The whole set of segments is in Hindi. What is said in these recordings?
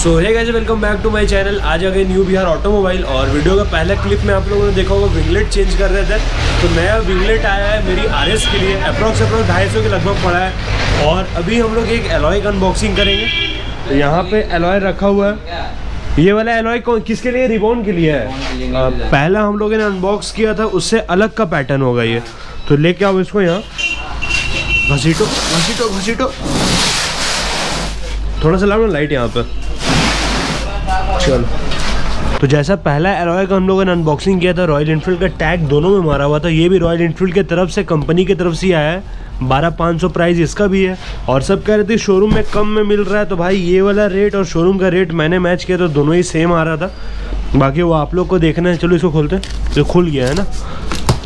सो है guys welcome back to my channel आज आ गए न्यू बिहार ऑटोमोबाइल और वीडियो का पहला क्लिप में आप लोगों ने देखा होगा विंगलेट चेंज कर रहे थे। तो नया विंगलेट आया है मेरी आरएस के लिए अप्रॉक्स अप्रॉक्स ढाई के लगभग पड़ा है। और अभी हम लोग एक एलॉय का अनबॉक्सिंग करेंगे। तो यहाँ पे एलॉय रखा हुआ है। ये वाला एलॉय किसके लिए? रिबॉन के लिए है। पहला हम लोगों ने अनबॉक्स किया था, उससे अलग का पैटर्न होगा ये। तो लेके आओ इसको यहाँ। घसीटो घसीटो घसीटो। थोड़ा सा लाओ ना लाइट यहाँ पे। चलो। तो जैसा पहला एलॉय का हम लोगों ने अनबॉक्सिंग किया था रॉयल इनफील्ड का टैग दोनों में मारा हुआ था। ये भी रॉयल इनफील्ड की तरफ़ से कंपनी की तरफ़ से आया है। बारह पाँच सौ प्राइस इसका भी है। और सब कह रहे थे शोरूम में कम में मिल रहा है। तो भाई, ये वाला रेट और शोरूम का रेट मैंने मैच किया तो दोनों ही सेम आ रहा था। बाकी वो आप लोग को देखना है। चलो इसको खोलते हैं। तो खुल गया है ना।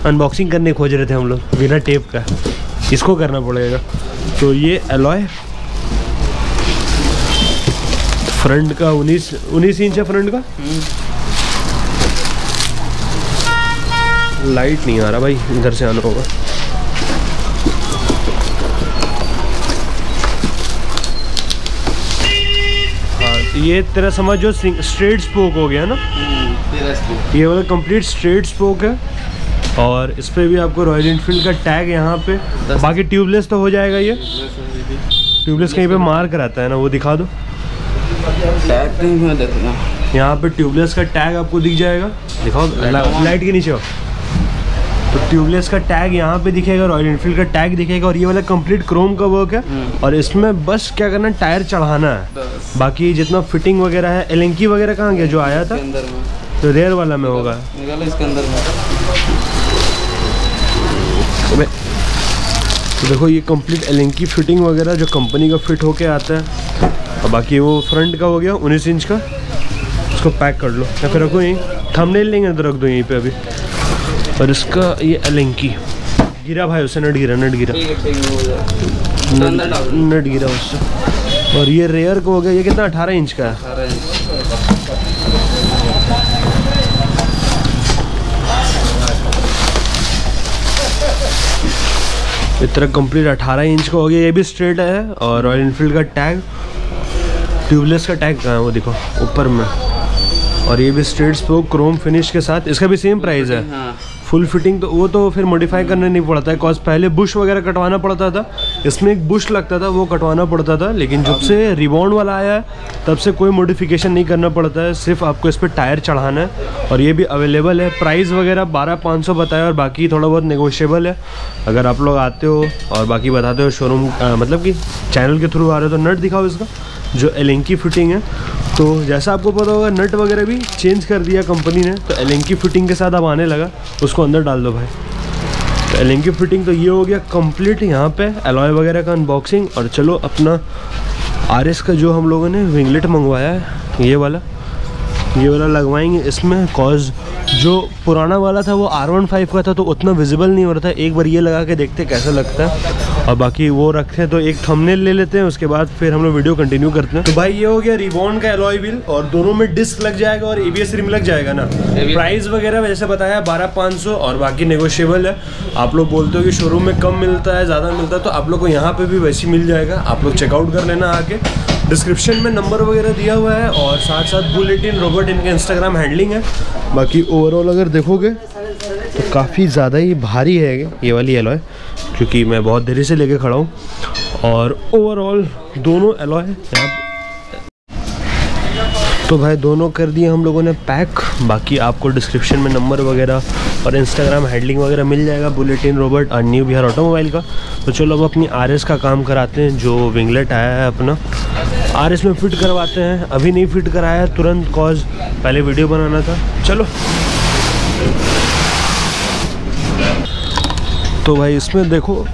अनबॉक्सिंग करने खोज रहे थे हम लोग, बिना टेप का। इसको करना पड़ेगा। तो ये एलॉय फ्रंट का उन्नीस उन्नीस इंच है फ्रंट का? लाइट नहीं आ रहा भाई इधर से आना होगा। हाँ ये तेरा समझ जो स्ट्रेट स्पोक हो गया ना? ये वाला कंप्लीट स्ट्रेट स्पोक है। और इस पर भी आपको रॉयल इनफील्ड का टैग यहाँ पे। बाकी ट्यूबलेस तो हो जाएगा ये। ट्यूबलेस कहीं पे मार्क रहता है ना वो दिखा दो। टैग नहीं मैं देखना यहाँ पे ट्यूबलेस का टैग आपको दिख जाएगा। दिखाओ लाइट के नीचे हो तो ट्यूबलेस का टैग यहाँ पे दिखेगा रॉयल इनफील्ड का टैग दिखेगा और ये वाला कंप्लीट क्रोम का वर्क है। और इसमें बस क्या करना है टायर चढ़ाना है। बाकी जितना फिटिंग वगैरह है एलेंकी वगैरह कहाँ गया जो आया था? इसके अंदर में। तो रेयर वाला में होगा। इसके अंदर में। तो देखो ये कंप्लीट एलेंकी फिटिंग वगैरह जो कंपनी का फिट होके आता है। और बाकी वो फ्रंट का हो गया, उन्नीस इंच का। उसको पैक कर लो। या फिर रखो यहीं। थंबनेल लेंगे तो रख दो यहीं पे अभी। और इसका ये एलेंकी गिरा भाई उससे नट गिरा नट गिरा। नट गिरा उससे और ये रेयर का हो गया, ये कितना, अठारह इंच का है? इतना कंप्लीट 18 इंच का हो गया, ये भी स्ट्रेट है। और रॉयल इनफील्ड का टैग ट्यूबलेस का टैग कहाँ है वो देखो ऊपर में। और ये भी स्ट्रेट स्पोक क्रोम फिनिश के साथ इसका भी सेम प्राइस है। हाँ। फुल फिटिंग तो वो तो फिर मॉडिफाई करना नहीं पड़ता है कॉज पहले बुश वगैरह कटवाना पड़ता था इसमें एक बुश लगता था वो कटवाना पड़ता था लेकिन जब से रिबॉन्ड वाला आया है तब से कोई मॉडिफिकेशन नहीं करना पड़ता है सिर्फ़ आपको इस पर टायर चढ़ाना है। और ये भी अवेलेबल है प्राइस वगैरह बारह पाँच सौ बताया और बाकी थोड़ा बहुत नेगोशिएबल है। अगर आप लोग आते हो और बाकी बताते हो शोरूम मतलब कि चैनल के थ्रू आ रहे हो तो नट दिखाओ इसका। जो एलेंकी फिटिंग है। तो जैसा आपको पता होगा नट वगैरह भी चेंज कर दिया कंपनी ने। तो एलेंकी फिटिंग के साथ अब आने लगा। उसको अंदर डाल दो भाई। तो एलेंकी फिटिंग तो ये हो गया कंप्लीट यहाँ पे। एलॉय वगैरह का अनबॉक्सिंग और चलो अपना आरएस का जो हम लोगों ने विंगलेट मंगवाया है, ये वाला। ये वाला लगवाएँगे। इसमें कॉज जो पुराना वाला था वो आर वन फाइव का था तो उतना विजिबल नहीं हो रहा था। एक बार ये लगा के देखते कैसा लगता है। और बाकी वो रखते हैं तो एक थंबनेल ले लेते हैं उसके बाद फिर हम लोग वीडियो कंटिन्यू करते हैं। तो भाई ये हो गया रिबॉन का एलॉय व्हील और दोनों में डिस्क लग जाएगा और एबीएस रिम लग जाएगा ना। प्राइस वगैरह जैसे बताया बारह पाँच सौ और बाकी नेगोशिएबल है। आप लोग बोलते हो कि शोरूम में कम मिलता है ज़्यादा मिलता है तो आप लोग को यहाँ पर भी वैसे मिल जाएगा। आप लोग चेकआउट कर लेना आके। डिस्क्रिप्शन में नंबर वगैरह दिया हुआ है और साथ साथ बुलेटिन रोबोट इनके इंस्टाग्राम हैंडलिंग है। बाकी ओवरऑल अगर देखोगे तो काफ़ी ज़्यादा ही भारी है ये वाली एलॉय क्योंकि मैं बहुत देरी से लेके खड़ा हूँ। और ओवरऑल दोनों एलॉय यहाँ तो भाई दोनों कर दिए, हम लोगों ने पैक। बाकी आपको डिस्क्रिप्शन में नंबर वगैरह और इंस्टाग्राम हैंडलिंग वगैरह मिल जाएगा बुलेटिन रोबोट और न्यू बिहार ऑटोमोबाइल का। तो चलो अब अपनी आरएस का काम कराते हैं, जो विंगलेट आया है अपना। आरएस में फिट करवाते हैं, अभी नहीं फिट कराया है तुरंत कॉज पहले वीडियो बनाना था। चलो। तो भाई इसमें देखो,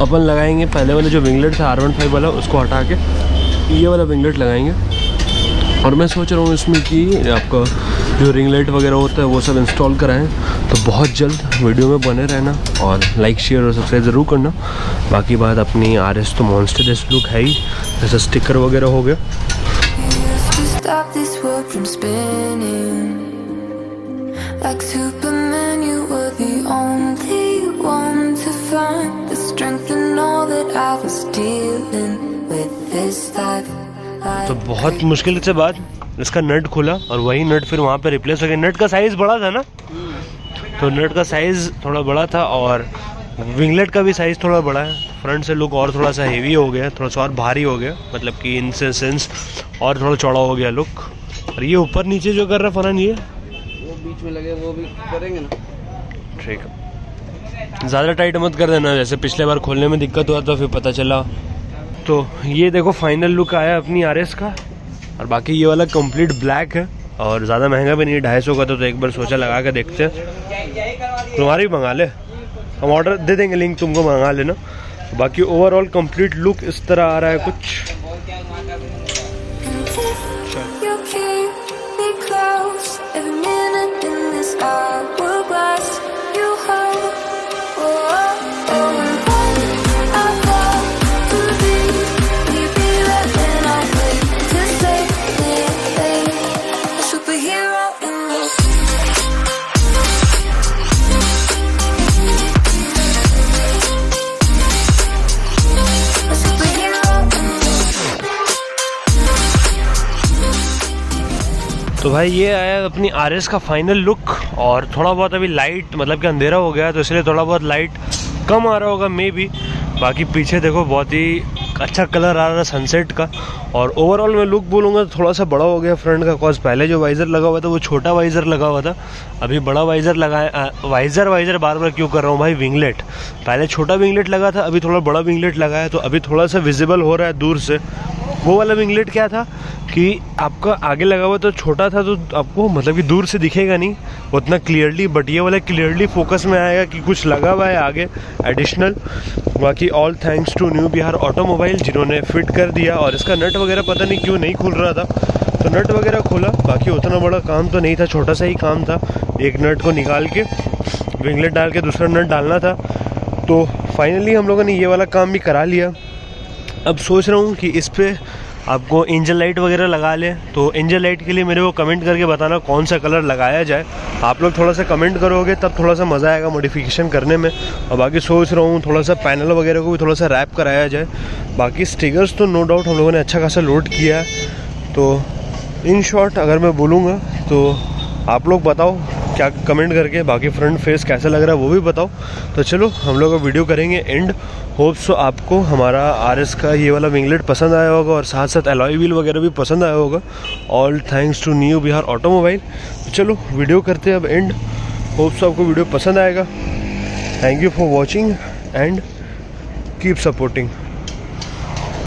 अपन लगाएँगे, पहले वाले जो विंगलेट था आर वन फाइव वाला, उसको हटा के, ये वाला विंगलेट लगाएँगे। और मैं सोच रहा हूँ इसमें कि आपका जो रिंग लाइट वगैरह होता है वो सब इंस्टॉल कराएँ तो बहुत जल्द वीडियो में बने रहना और लाइक शेयर और सब्सक्राइब ज़रूर करना बाकी बात अपनी आर एस तो मॉन्स्टर एस लुक है ही जैसे स्टिकर वगैरह हो गया. Like Superman, you were the only one to find the strength in all that I was dealing तो बहुत मुश्किल से बाद इसका नट खुला और वही नट फिर वहाँ पे रिप्लेस हो गया। नट का साइज़ बड़ा था ना? तो नट का साइज़ थोड़ा बड़ा था और विंगलेट का भी साइज़ थोड़ा बड़ा है। फ्रंट से लुक और थोड़ा सा हेवी हो गया थोड़ा सा और भारी हो गया। मतलब कि इन से सेंस और थोड़ा चौड़ा हो गया लुक और ये ऊपर नीचे जो कर रहा है फरहान ये? वो बीच में लगे वो भी करेंगे ना। ठीक। है ज़्यादा टाइट मत कर देना। जैसे पिछले बार खोलने में दिक्कत हुआ था फिर पता चला तो ये देखो फाइनल लुक आया अपनी आरएस का। और बाकी ये वाला कंप्लीट ब्लैक है। और ज़्यादा महँगा भी नहीं है ढाई सौ का तो, तो एक बार सोचा लगा के देखते हैं। तुम्हारी भी मंगा ले। हम ऑर्डर दे देंगे लिंक तुमको मंगा लेना। तो बाकी ओवरऑल कंप्लीट लुक इस तरह आ रहा है कुछ. तो भाई ये आया अपनी आरएस का फाइनल लुक और थोड़ा बहुत अभी लाइट मतलब कि अंधेरा हो गया तो इसलिए थोड़ा बहुत लाइट कम आ रहा होगा मे भी बाकी पीछे देखो, बहुत ही अच्छा कलर आ रहा है सनसेट का। और ओवरऑल मैं लुक बोलूँगा तो थोड़ा सा बड़ा हो गया फ्रंट का कॉज पहले जो वाइज़र लगा हुआ था, वो छोटा वाइज़र लगा हुआ था। अभी बड़ा वाइज़र लगाया वाइज़र वाइज़र बार बार क्यों कर रहा हूँ भाई? विंगलेट पहले छोटा विंगलेट लगा था, अभी थोड़ा बड़ा विंगलेट लगा है तो अभी थोड़ा सा विजिबल हो रहा है दूर से। वो वाला विंगलेट क्या था कि आपका आगे लगा हुआ तो छोटा था तो आपको मतलब कि दूर से दिखेगा नहीं उतना क्लियरली बट ये वाला क्लियरली फोकस में आएगा कि कुछ लगा हुआ है आगे एडिशनल बाकी all thanks to new Bihar automobile जिन्होंने फिट कर दिया और इसका नट वगैरह पता नहीं क्यों नहीं खुल रहा था। तो नट वगैरह खोला, बाकी उतना बड़ा काम तो नहीं था, छोटा सा ही काम था। एक नट को निकाल के, विंगलेट डाल के दूसरा नट डालना था। तो फाइनली हम लोगों ने ये वाला काम भी करा लिया। अब सोच रहा हूँ कि इस पर आपको एंजल लाइट वगैरह लगा लें। तो एंजल लाइट के लिए मेरे को कमेंट करके बताना कौन सा कलर लगाया जाए। आप लोग थोड़ा सा कमेंट करोगे, तब थोड़ा सा मज़ा आएगा मॉडिफिकेशन करने में। और बाकी सोच रहा हूँ थोड़ा सा पैनल वगैरह को भी थोड़ा सा रैप कराया जाए। बाकी स्टिकर्स तो नो डाउट हम लोगों ने अच्छा खासा लोड किया है। तो इन शॉर्ट अगर मैं बोलूँगा तो आप लोग बताओ क्या कमेंट करके बाकी फ्रंट फेस कैसा लग रहा है वो भी बताओ। तो चलो, हम लोग वीडियो करेंगे एंड होप्स सो आपको हमारा आरएस का ये वाला विंगलेट पसंद आया होगा और साथ साथ एलॉय व्हील वगैरह भी पसंद आया होगा। All thanks to new Bihar automobile तो चलो वीडियो करते हैं अब एंड होप्स आपको वीडियो पसंद आएगा। Thank you for watching and keep supporting